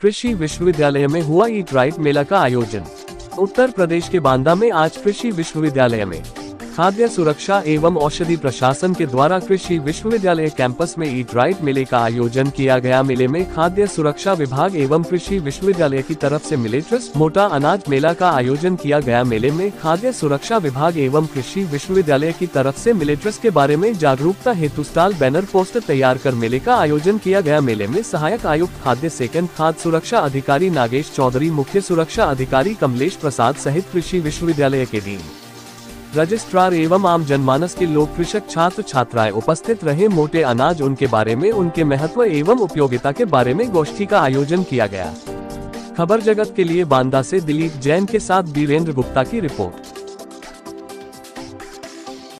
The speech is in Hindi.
कृषि विश्वविद्यालय में हुआ ईट राइट मेला का आयोजन। उत्तर प्रदेश के बांदा में आज कृषि विश्वविद्यालय में। खाद्य सुरक्षा एवं औषधि प्रशासन के द्वारा कृषि विश्वविद्यालय कैंपस में ईट राइट मेले का आयोजन किया गया। मेले में खाद्य सुरक्षा विभाग एवं कृषि विश्वविद्यालय की तरफ़ से मिलेट्रस, मोटा अनाज मेला का आयोजन किया गया। मेले में खाद्य सुरक्षा विभाग एवं कृषि विश्वविद्यालय की तरफ़ से मिलेट्रस के बारे में जागरूकता हेतु स्टाल बैनर पोस्टर तैयार कर मेले का आयोजन किया गया। मेले में सहायक आयुक्त, खाद्य सेकंड, खाद्य सुरक्षा अधिकारी नागेश चौधरी, मुख्य सुरक्षा अधिकारी कमलेश प्रसाद सहित कृषि विश्वविद्यालय के डीन रजिस्ट्रार एवं आम जनमानस के लोग कृषक छात्र छात्राएँ उपस्थित रहे। मोटे अनाज उनके बारे में, उनके महत्व एवं उपयोगिता के बारे में गोष्ठी का आयोजन किया गया। खबर जगत के लिए बांदा से दिलीप जैन के साथ वीरेंद्र गुप्ता की रिपोर्ट।